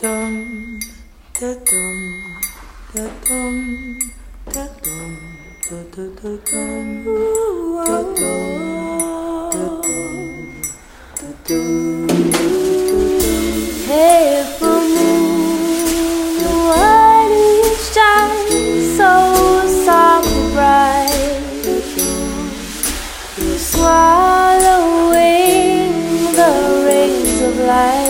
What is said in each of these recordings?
dum da dum dum dum dum dum Hey full moon, why do you shine so soft and bright? You swallowing the rays of light.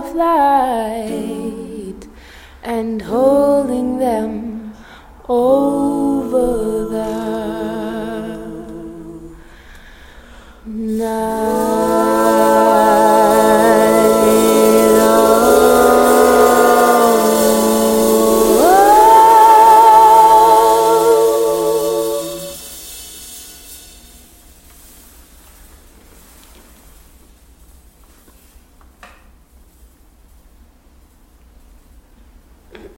of light and holding them all.